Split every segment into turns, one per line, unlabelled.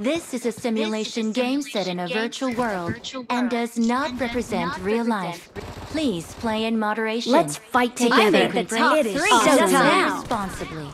This is a simulation game set in a virtual world and does not represent real life. Please play in moderation.
Let's fight together.
I think the top three
awesome.
does
now.
responsibly.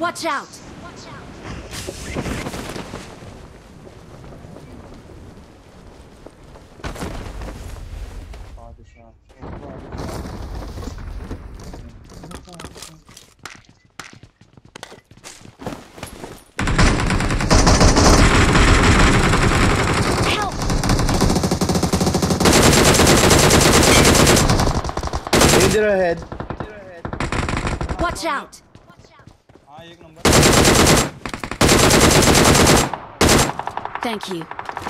Watch out! Help!
Danger ahead.
Watch out!
हाँ एक
Thank you.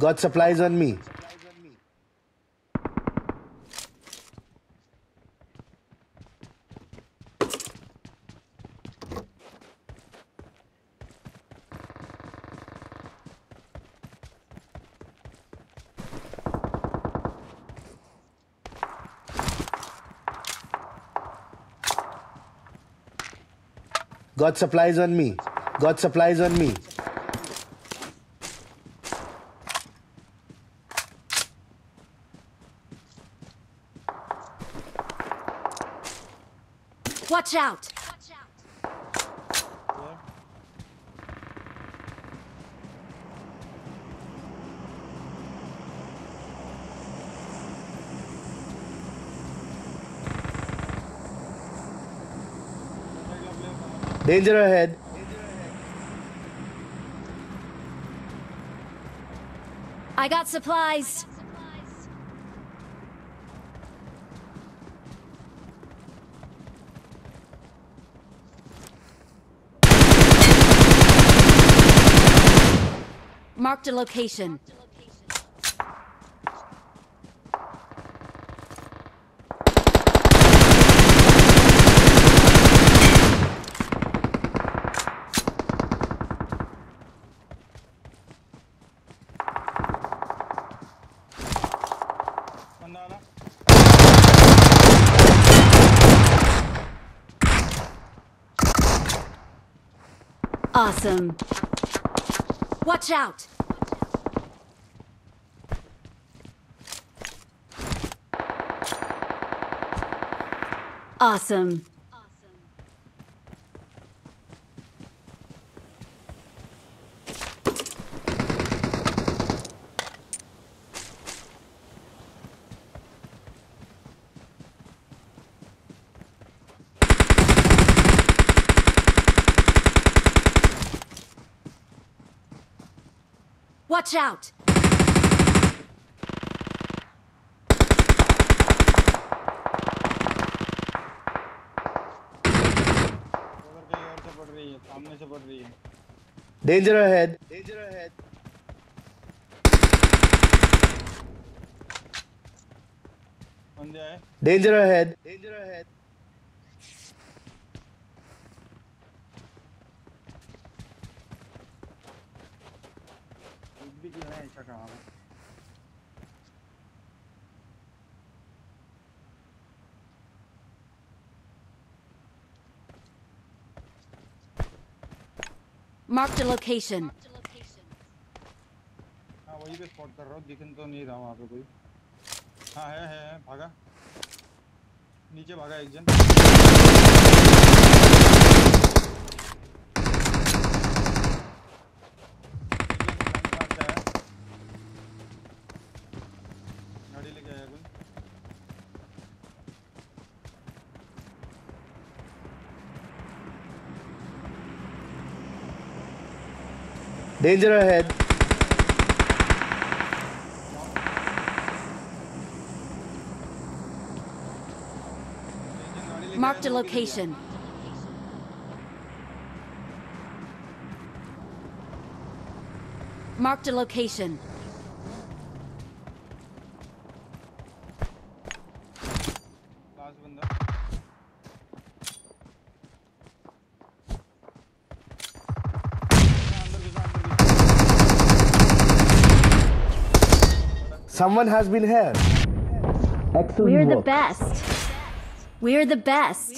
Got supplies on me. Got supplies on me. Got supplies on me.
Watch out!
Danger ahead.
I got supplies. Marked a location. Awesome. Watch out! Awesome. Watch out!
Danger ahead. Danger ahead. Danger ahead. Danger ahead.
Marked a location.
हाँ वही पे spot कर रहा हूँ दिख तो नहीं रहा वहाँ पे कोई। हाँ है है, है भागा। नीचे भागा एक जन।
Danger ahead.
Marked a location. Marked a location.
Someone has been here. Excellent
We're the best. We're the best.